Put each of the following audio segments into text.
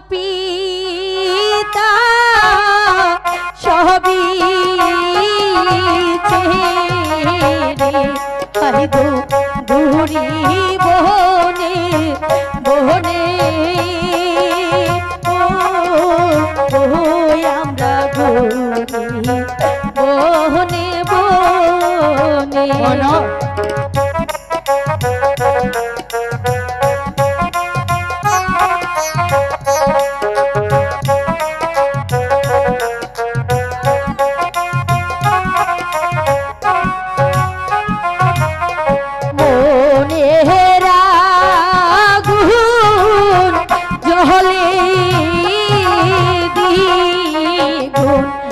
পিতা সবই ছেড়ে হাই গো দূরি বনে বনে ও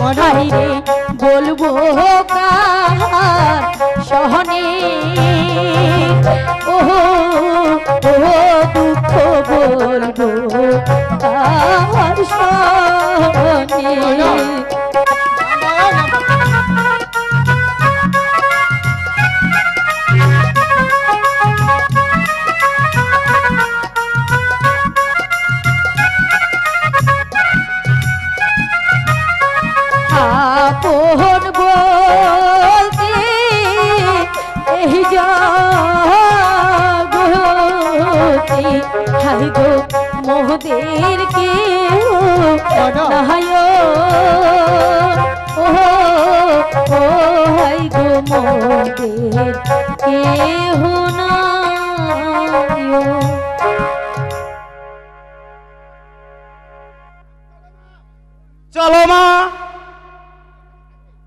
দ্বিগুণ রে বলব কার সহনে? ও ও দুঃখ বলব সহনে? মোহদের কে হাই গো মোহদের নায় চলো মা,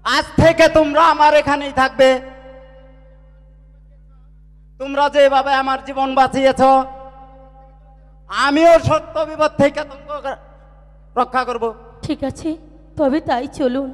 আজ থেকে তোমরা আমার এখানেই থাকবে। তোমরা যেভাবে আমার জীবন বাঁচিয়েছ আমিও সত্য বিপদ থেকে রক্ষা করব। ঠিক আছে তবে তাই চলুন।